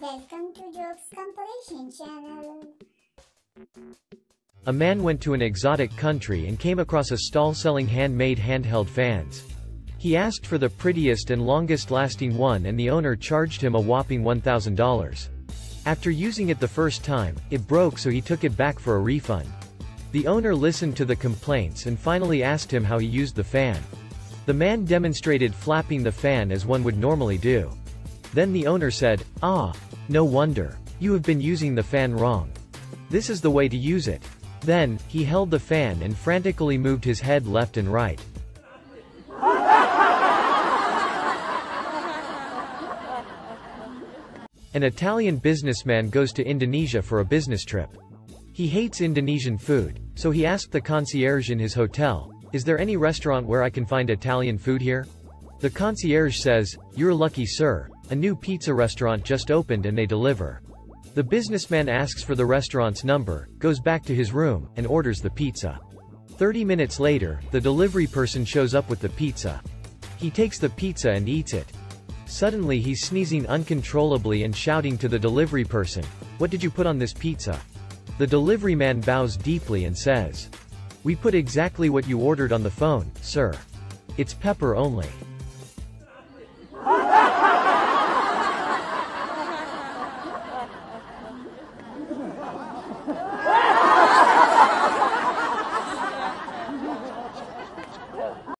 Welcome to Jokes Compilation Channel. A man went to an exotic country and came across a stall selling handmade handheld fans. He asked for the prettiest and longest lasting one and the owner charged him a whopping $1,000. After using it the first time, it broke so he took it back for a refund. The owner listened to the complaints and finally asked him how he used the fan. The man demonstrated flapping the fan as one would normally do. Then the owner said, Ah, no wonder. You have been using the fan wrong. This is the way to use it. Then, he held the fan and frantically moved his head left and right. An Italian businessman goes to Indonesia for a business trip. He hates Indonesian food, so he asked the concierge in his hotel, is there any restaurant where I can find Italian food here? The concierge says, you're lucky sir, a new pizza restaurant just opened and they deliver. The businessman asks for the restaurant's number, goes back to his room, and orders the pizza. 30 minutes later, the delivery person shows up with the pizza. He takes the pizza and eats it. Suddenly he's sneezing uncontrollably and shouting to the delivery person, What did you put on this pizza? The delivery man bows deeply and says, We put exactly what you ordered on the phone, sir. It's pepper only.